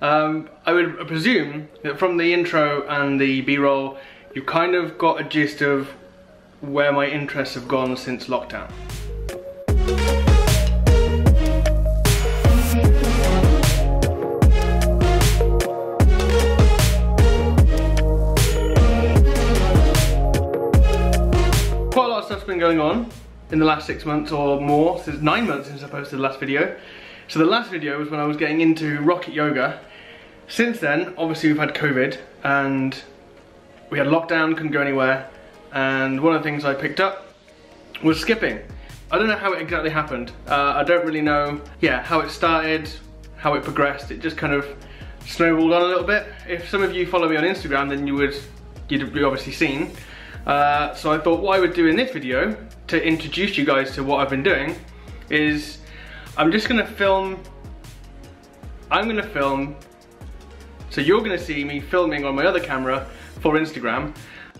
Um, I would presume that from the intro and the b-roll, you've kind of got a gist of where my interests have gone since lockdown. Quite a lot of stuff's been going on in the last six months or more, since nine months since I posted the last video. So the last video was when I was getting into rocket yoga. Since then, obviously we've had COVID and we had lockdown, couldn't go anywhere. And one of the things I picked up was skipping. I don't know how it exactly happened. Uh, I don't really know, yeah, how it started, how it progressed. It just kind of snowballed on a little bit. If some of you follow me on Instagram, then you would, you'd be obviously seen uh, so I thought what I would do in this video to introduce you guys to what I've been doing is I'm just gonna film, I'm gonna film, so you're gonna see me filming on my other camera for Instagram.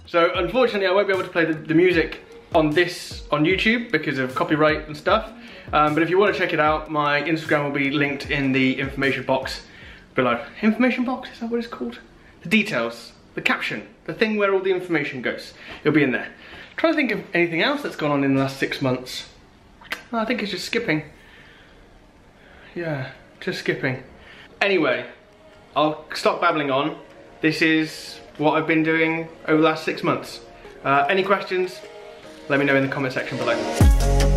So unfortunately I won't be able to play the, the music on this, on YouTube because of copyright and stuff. Um, but if you wanna check it out, my Instagram will be linked in the information box below. Information box, is that what it's called? The details the caption, the thing where all the information goes. It'll be in there. I'm to think of anything else that's gone on in the last six months. I think it's just skipping. Yeah, just skipping. Anyway, I'll stop babbling on. This is what I've been doing over the last six months. Uh, any questions? Let me know in the comment section below.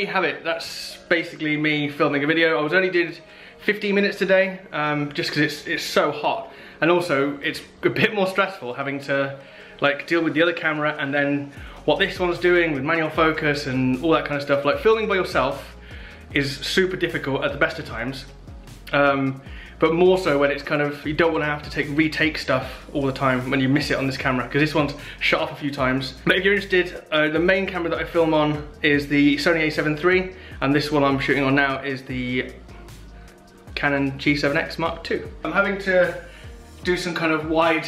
We have it. That's basically me filming a video. I was only did 15 minutes today, um, just because it's, it's so hot. And also, it's a bit more stressful having to like deal with the other camera and then what this one's doing with manual focus and all that kind of stuff. Like filming by yourself is super difficult at the best of times. Um, but more so when it's kind of, you don't want to have to take retake stuff all the time when you miss it on this camera, because this one's shut off a few times. But if you're interested, uh, the main camera that I film on is the Sony a7 III, and this one I'm shooting on now is the Canon G7X Mark II. I'm having to do some kind of wide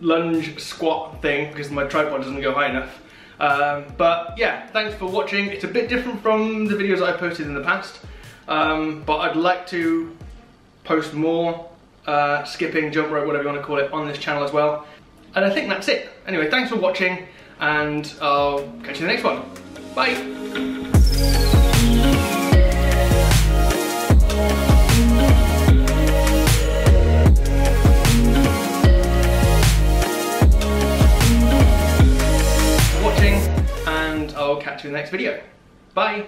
lunge squat thing because my tripod doesn't go high enough. Um, but yeah, thanks for watching. It's a bit different from the videos I posted in the past, um, but I'd like to post more uh, skipping, jump rope, whatever you want to call it, on this channel as well. And I think that's it. Anyway, thanks for watching, and I'll catch you in the next one. Bye! watching and I'll catch you in the next video. Bye.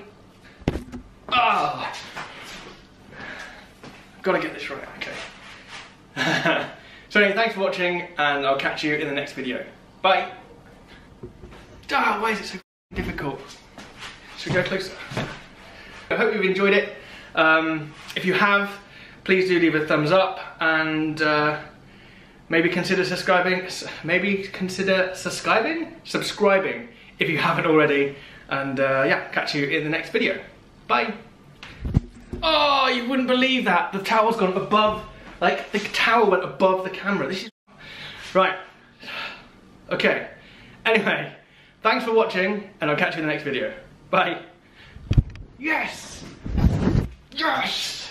Ah. Gotta get this right, okay. so anyway, thanks for watching and I'll catch you in the next video. Bye. Ah, why is it so difficult? Should we go closer? I hope you've enjoyed it. Um, if you have, please do leave a thumbs up and uh, maybe consider subscribing. Maybe consider subscribing? Subscribing if you haven't already. And uh, yeah, catch you in the next video. Bye. Oh, you wouldn't believe that. The towel's gone above, like the towel went above the camera. This is, right. Okay. Anyway, thanks for watching and I'll catch you in the next video. Bye. Yes! Yes!